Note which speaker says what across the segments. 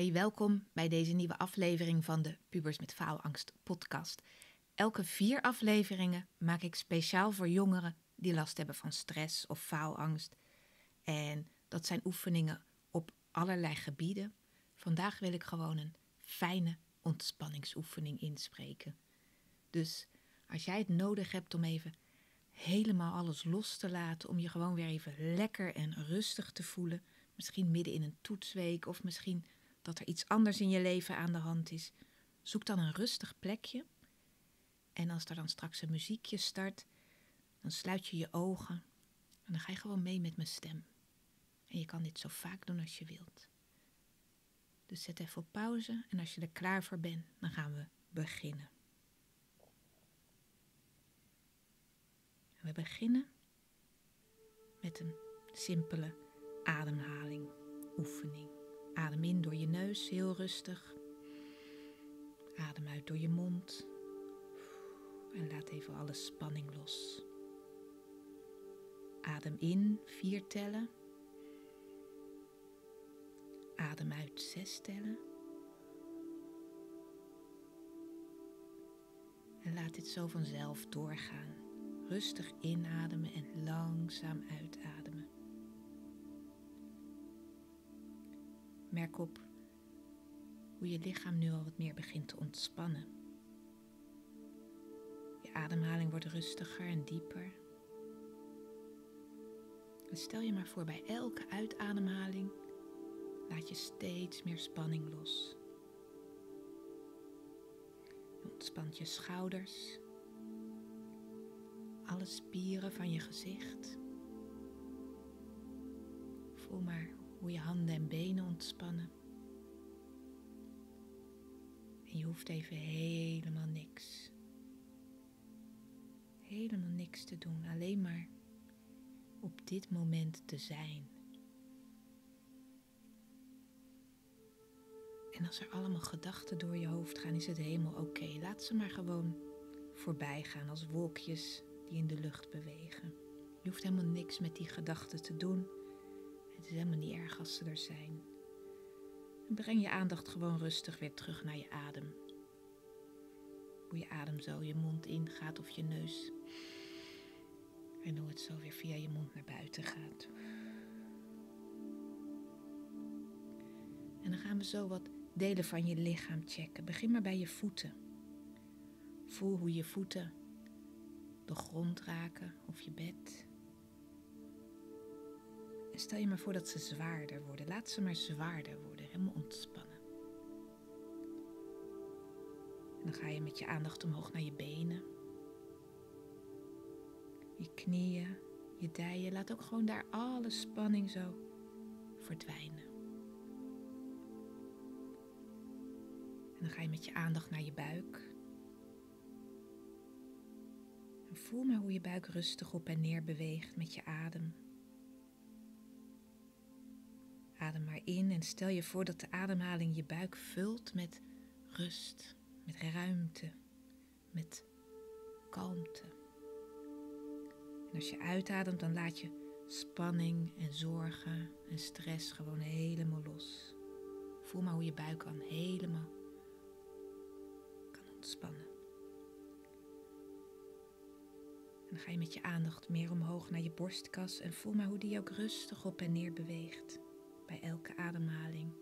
Speaker 1: Hey, welkom bij deze nieuwe aflevering van de Pubers met Faalangst podcast. Elke vier afleveringen maak ik speciaal voor jongeren die last hebben van stress of faalangst. En dat zijn oefeningen op allerlei gebieden. Vandaag wil ik gewoon een fijne ontspanningsoefening inspreken. Dus als jij het nodig hebt om even helemaal alles los te laten, om je gewoon weer even lekker en rustig te voelen, misschien midden in een toetsweek of misschien dat er iets anders in je leven aan de hand is, zoek dan een rustig plekje. En als er dan straks een muziekje start, dan sluit je je ogen en dan ga je gewoon mee met mijn stem. En je kan dit zo vaak doen als je wilt. Dus zet even op pauze en als je er klaar voor bent, dan gaan we beginnen. we beginnen met een simpele ademhaling oefening. Adem in door je neus, heel rustig. Adem uit door je mond. En laat even alle spanning los. Adem in, vier tellen. Adem uit, zes tellen. En laat dit zo vanzelf doorgaan. Rustig inademen en langzaam uitademen. Merk op hoe je lichaam nu al wat meer begint te ontspannen. Je ademhaling wordt rustiger en dieper. En stel je maar voor, bij elke uitademhaling laat je steeds meer spanning los. Je ontspant je schouders, alle spieren van je gezicht. Voel maar hoe je handen en benen ontspannen. En je hoeft even helemaal niks. Helemaal niks te doen, alleen maar op dit moment te zijn. En als er allemaal gedachten door je hoofd gaan, is het helemaal oké. Laat ze maar gewoon voorbij gaan als wolkjes die in de lucht bewegen. Je hoeft helemaal niks met die gedachten te doen. Is helemaal niet erg als ze er zijn. En breng je aandacht gewoon rustig weer terug naar je adem. Hoe je adem zo je mond ingaat of je neus. En hoe het zo weer via je mond naar buiten gaat. En dan gaan we zo wat delen van je lichaam checken. Begin maar bij je voeten. Voel hoe je voeten de grond raken of je bed. Stel je maar voor dat ze zwaarder worden. Laat ze maar zwaarder worden, helemaal ontspannen. En dan ga je met je aandacht omhoog naar je benen. Je knieën, je dijen. Laat ook gewoon daar alle spanning zo verdwijnen. En dan ga je met je aandacht naar je buik. En voel maar hoe je buik rustig op en neer beweegt met je adem. Adem maar in en stel je voor dat de ademhaling je buik vult met rust, met ruimte, met kalmte. En als je uitademt, dan laat je spanning en zorgen en stress gewoon helemaal los. Voel maar hoe je buik kan helemaal kan ontspannen. En dan ga je met je aandacht meer omhoog naar je borstkas en voel maar hoe die ook rustig op en neer beweegt bij elke ademhaling.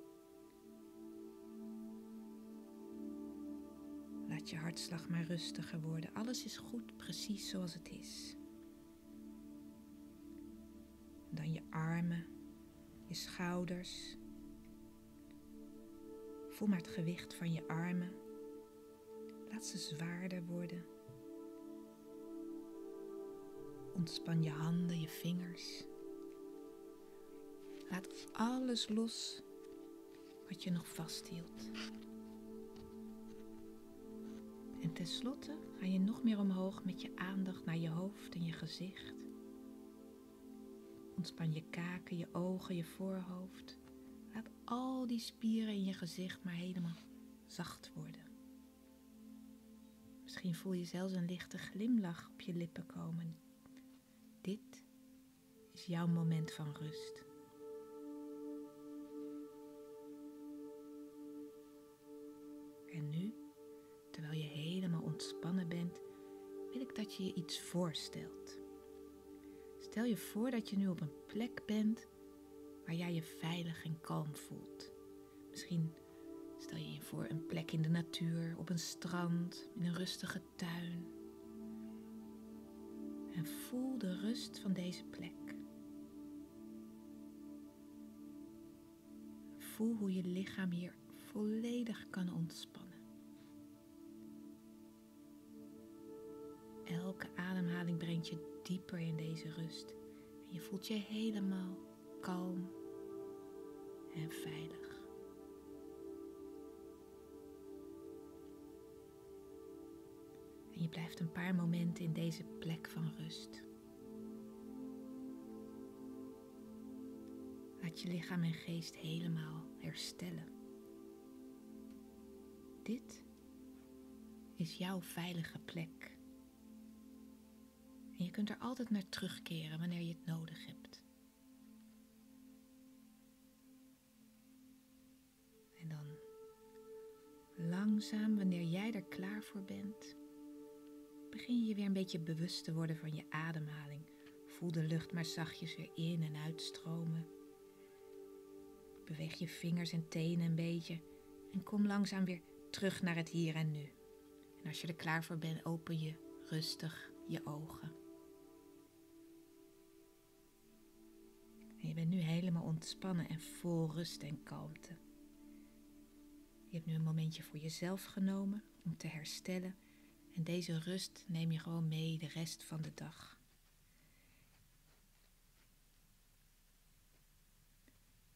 Speaker 1: Laat je hartslag maar rustiger worden. Alles is goed, precies zoals het is. dan je armen, je schouders. Voel maar het gewicht van je armen. Laat ze zwaarder worden. Ontspan je handen, je vingers. Laat alles los wat je nog vasthield. En tenslotte ga je nog meer omhoog met je aandacht naar je hoofd en je gezicht. Ontspan je kaken, je ogen, je voorhoofd. Laat al die spieren in je gezicht maar helemaal zacht worden. Misschien voel je zelfs een lichte glimlach op je lippen komen. Dit is jouw moment van rust. En nu, terwijl je helemaal ontspannen bent, wil ik dat je je iets voorstelt. Stel je voor dat je nu op een plek bent waar jij je veilig en kalm voelt. Misschien stel je je voor een plek in de natuur, op een strand, in een rustige tuin. En voel de rust van deze plek. Voel hoe je lichaam hier volledig kan ontspannen. Brengt je dieper in deze rust en je voelt je helemaal kalm en veilig. En je blijft een paar momenten in deze plek van rust. Laat je lichaam en geest helemaal herstellen. Dit is jouw veilige plek. En je kunt er altijd naar terugkeren wanneer je het nodig hebt. En dan langzaam, wanneer jij er klaar voor bent, begin je weer een beetje bewust te worden van je ademhaling. Voel de lucht maar zachtjes weer in en uitstromen. Beweeg je vingers en tenen een beetje en kom langzaam weer terug naar het hier en nu. En als je er klaar voor bent, open je rustig je ogen. Je bent nu helemaal ontspannen en vol rust en kalmte. Je hebt nu een momentje voor jezelf genomen om te herstellen. En deze rust neem je gewoon mee de rest van de dag.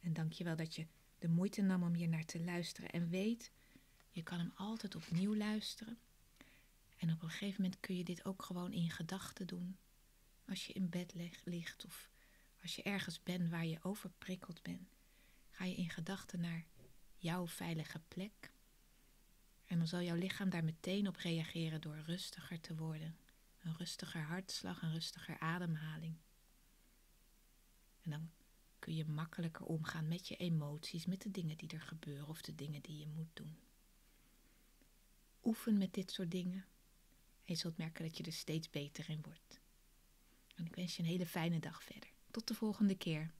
Speaker 1: En dank je wel dat je de moeite nam om hier naar te luisteren. En weet, je kan hem altijd opnieuw luisteren. En op een gegeven moment kun je dit ook gewoon in gedachten doen. Als je in bed ligt of als je ergens bent waar je overprikkeld bent, ga je in gedachten naar jouw veilige plek. En dan zal jouw lichaam daar meteen op reageren door rustiger te worden. Een rustiger hartslag, een rustiger ademhaling. En dan kun je makkelijker omgaan met je emoties, met de dingen die er gebeuren of de dingen die je moet doen. Oefen met dit soort dingen en je zult merken dat je er steeds beter in wordt. En ik wens je een hele fijne dag verder. Tot de volgende keer.